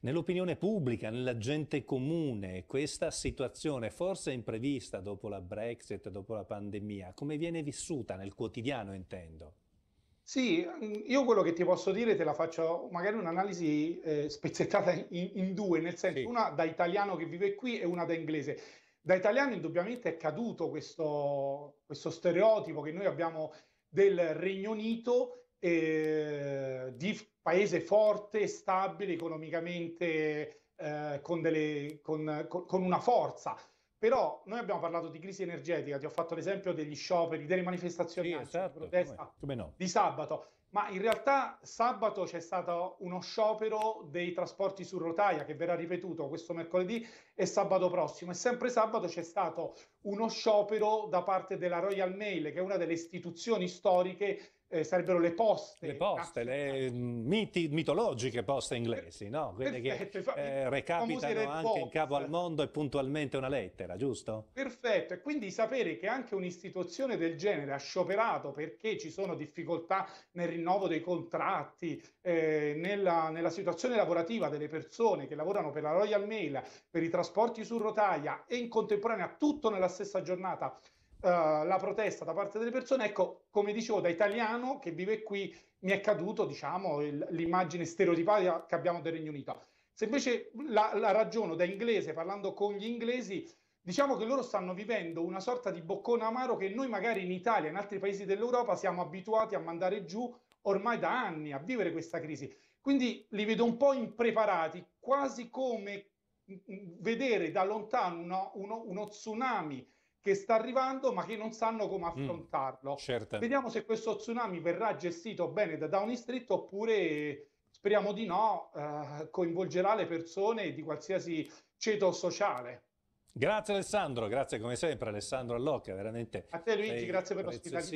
nell'opinione pubblica, nella gente comune, questa situazione forse imprevista dopo la Brexit, dopo la pandemia, come viene vissuta nel quotidiano intendo? Sì, io quello che ti posso dire te la faccio magari un'analisi eh, spezzettata in, in, due, nel senso Sì. una da italiano che vive qui e una da inglese. Da italiano indubbiamente è caduto questo, questo stereotipo che noi abbiamo del Regno Unito eh, di paese forte, stabile economicamente, eh, con, delle- con- con- una forza. Però noi abbiamo parlato di crisi energetica, ti ho fatto l'esempio degli scioperi, delle manifestazioni Sì, esatto, come, protesta come no? di sabato, ma in realtà sabato c'è stato uno sciopero dei trasporti su rotaia che verrà ripetuto questo mercoledì e sabato prossimo. E sempre sabato c'è stato uno sciopero da parte della Royal Mail, che è una delle istituzioni storiche, eh, sarebbero le Le poste poste, nazionali. le miti- mitologiche poste inglesi, no? Quelle che Perfetto, i eh, recapitano anche in capo al Box. mondo e puntualmente una lettera, giusto? Perfetto, e quindi sapere che anche un'istituzione del genere ha scioperato perché ci sono difficoltà nel rinnovo dei contratti, eh, nella, nella situazione lavorativa delle persone che lavorano per la Royal Mail, per i trasporti su rotaia e in contemporanea tutto nella stessa giornata, eh, la protesta da parte delle persone, ecco, come dicevo, da italiano che vive qui mi è caduto, diciamo, il- l'immagine stereotipata che abbiamo del Regno Unito. Se invece la, la ragiono da inglese, parlando con gli inglesi, Diciamo che loro stanno vivendo una sorta di boccone amaro che noi magari in Italia e in altri paesi dell'Europa siamo abituati a mandare giù ormai da anni, a vivere questa crisi. Quindi li vedo un po' impreparati, quasi come mm, mm, vedere da lontano uno, uno- uno tsunami che sta arrivando, ma che non sanno come Mm, affrontarlo. certamente. Vediamo se questo tsunami verrà gestito bene da Downing Street oppure speriamo di no, eh, coinvolgerà le persone di qualsiasi ceto sociale. Grazie Alessandro, grazie come sempre Alessandro Allocca, veramente A te Luigi, grazie per l'ospitalità.